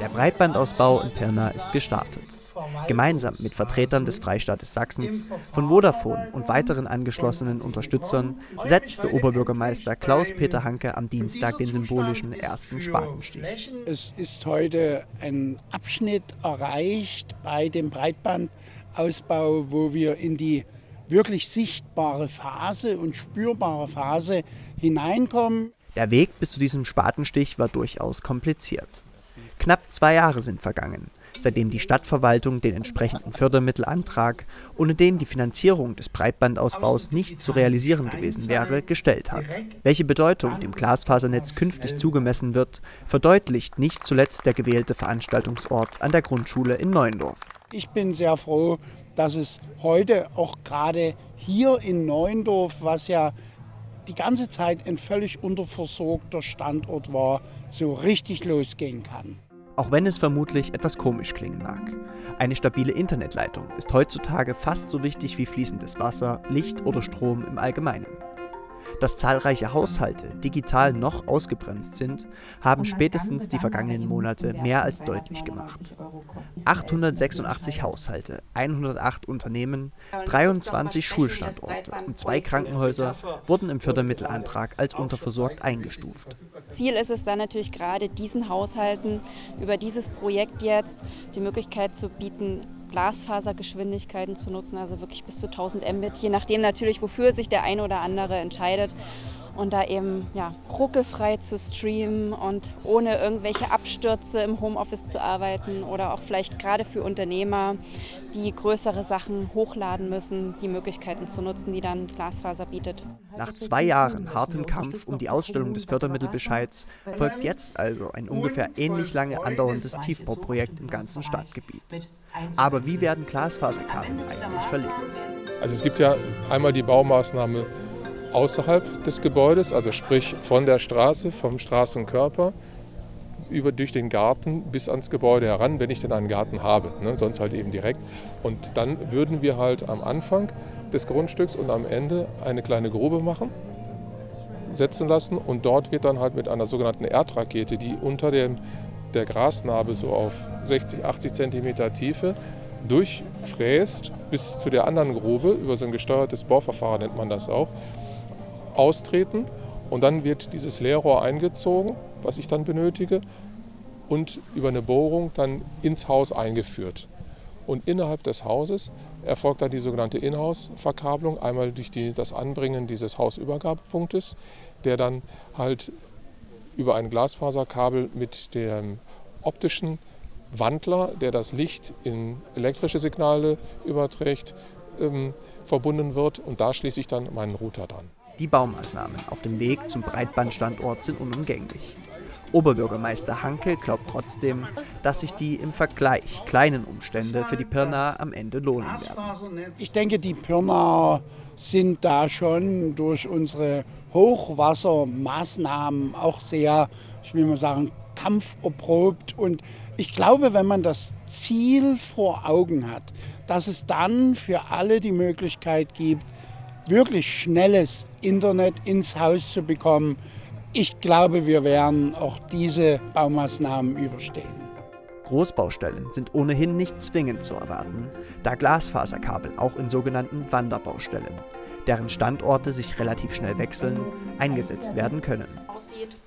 Der Breitbandausbau in Pirna ist gestartet. Gemeinsam mit Vertretern des Freistaates Sachsens, von Vodafone und weiteren angeschlossenen Unterstützern setzte Oberbürgermeister Klaus-Peter Hanke am Dienstag den symbolischen ersten Spatenstich. Es ist heute ein Abschnitt erreicht bei dem Breitbandausbau, wo wir in die wirklich sichtbare Phase und spürbare Phase hineinkommen. Der Weg bis zu diesem Spatenstich war durchaus kompliziert. Knapp zwei Jahre sind vergangen, seitdem die Stadtverwaltung den entsprechenden Fördermittelantrag, ohne den die Finanzierung des Breitbandausbaus nicht zu realisieren gewesen wäre, gestellt hat. Welche Bedeutung dem Glasfasernetz künftig zugemessen wird, verdeutlicht nicht zuletzt der gewählte Veranstaltungsort an der Grundschule in Neuendorf. Ich bin sehr froh, dass es heute auch gerade hier in Neuendorf, was ja die ganze Zeit ein völlig unterversorgter Standort war, so richtig losgehen kann. Auch wenn es vermutlich etwas komisch klingen mag. Eine stabile Internetleitung ist heutzutage fast so wichtig wie fließendes Wasser, Licht oder Strom im Allgemeinen. Dass zahlreiche Haushalte digital noch ausgebremst sind, haben spätestens die vergangenen Monate mehr als deutlich gemacht. 886 Haushalte, 108 Unternehmen, 23 Schulstandorte und zwei Krankenhäuser wurden im Fördermittelantrag als unterversorgt eingestuft. Ziel ist es dann natürlich gerade diesen Haushalten über dieses Projekt jetzt die Möglichkeit zu bieten, Glasfasergeschwindigkeiten zu nutzen, also wirklich bis zu 1000 Mbit, je nachdem natürlich, wofür sich der eine oder andere entscheidet. Und da eben ja, ruckelfrei zu streamen und ohne irgendwelche Abstürze im Homeoffice zu arbeiten oder auch vielleicht gerade für Unternehmer, die größere Sachen hochladen müssen, die Möglichkeiten zu nutzen, die dann Glasfaser bietet. Nach zwei Jahren hartem Kampf um die Ausstellung des Fördermittelbescheids folgt jetzt also ein ungefähr ähnlich lange andauerndes Tiefbauprojekt im ganzen Stadtgebiet. Aber wie werden Glasfaserkabel eigentlich verlegt? Also es gibt ja einmal die Baumaßnahme außerhalb des Gebäudes, also sprich von der Straße, vom Straßenkörper über durch den Garten bis ans Gebäude heran, wenn ich denn einen Garten habe, ne? sonst halt eben direkt. Und dann würden wir halt am Anfang des Grundstücks und am Ende eine kleine Grube machen, setzen lassen und dort wird dann halt mit einer sogenannten Erdrakete, die unter dem der Grasnarbe so auf 60, 80 Zentimeter Tiefe durchfräst bis zu der anderen Grube, über so ein gesteuertes Bohrverfahren nennt man das auch, austreten und dann wird dieses Leerrohr eingezogen, was ich dann benötige, und über eine Bohrung dann ins Haus eingeführt. Und innerhalb des Hauses erfolgt dann die sogenannte Inhouse-Verkabelung, einmal durch die, das Anbringen dieses Hausübergabepunktes, der dann halt über ein Glasfaserkabel mit dem optischen Wandler, der das Licht in elektrische Signale überträgt, ähm, verbunden wird. Und da schließe ich dann meinen Router dran. Die Baumaßnahmen auf dem Weg zum Breitbandstandort sind unumgänglich. Oberbürgermeister Hanke glaubt trotzdem, dass sich die im Vergleich kleinen Umstände für die Pirna am Ende lohnen werden. Ich denke, die Pirna sind da schon durch unsere Hochwassermaßnahmen auch sehr, ich will mal sagen, kampferprobt. Und ich glaube, wenn man das Ziel vor Augen hat, dass es dann für alle die Möglichkeit gibt, wirklich schnelles Internet ins Haus zu bekommen, ich glaube, wir werden auch diese Baumaßnahmen überstehen. Großbaustellen sind ohnehin nicht zwingend zu erwarten, da Glasfaserkabel auch in sogenannten Wanderbaustellen, deren Standorte sich relativ schnell wechseln, eingesetzt werden können.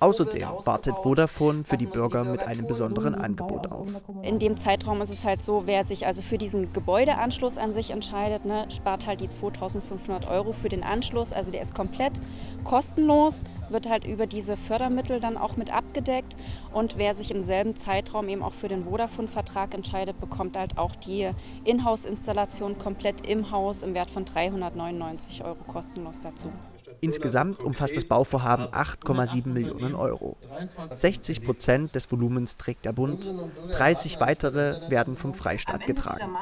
Außerdem wartet Vodafone für die Bürger mit einem besonderen Angebot auf. In dem Zeitraum ist es halt so, wer sich also für diesen Gebäudeanschluss an sich entscheidet, ne, spart halt die 2500 Euro für den Anschluss. Also der ist komplett kostenlos, wird halt über diese Fördermittel dann auch mit abgedeckt. Und wer sich im selben Zeitraum eben auch für den Vodafone-Vertrag entscheidet, bekommt halt auch die Inhouse-Installation komplett im Haus im Wert von 399 Euro kostenlos dazu. Insgesamt umfasst das Bauvorhaben 8,7 Millionen Euro. 60 Prozent des Volumens trägt der Bund, 30 weitere werden vom Freistaat getragen.